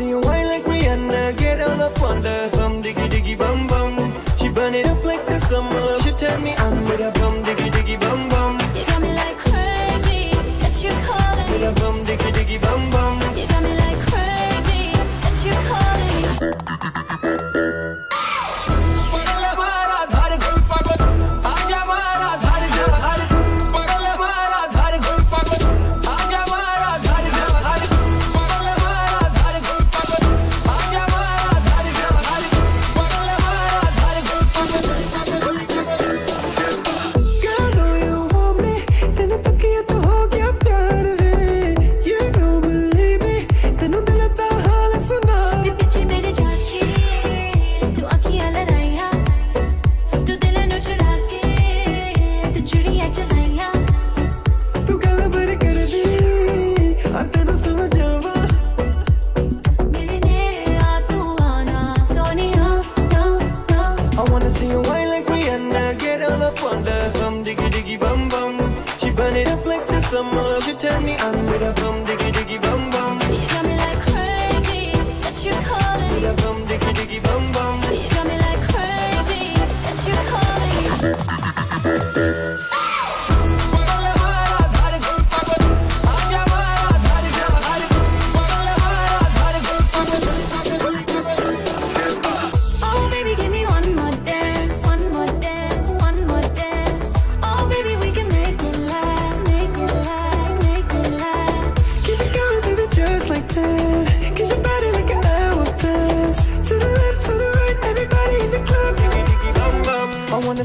see you wine like Rihanna Get all up on the bum diggy diggy bum bum. She burn it up like the summer. She turn me on with a bum diggy diggy bum bum. You got me like crazy that you calling With a bum diggy turn me on with a bum diggy diggy bum bum. You got me like crazy that you calling With a bum diggy diggy bum bum. You got me like crazy that you calling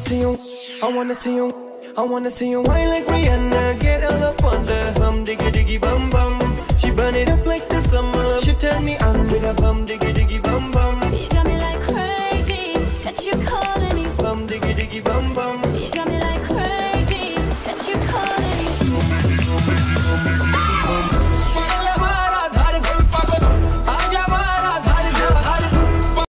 see you, I wanna see you, I wanna see you whine like Rihanna, get all up on the bum diggy diggy bum bum. She burn it up like the summer. She turn me on with a bum diggy diggy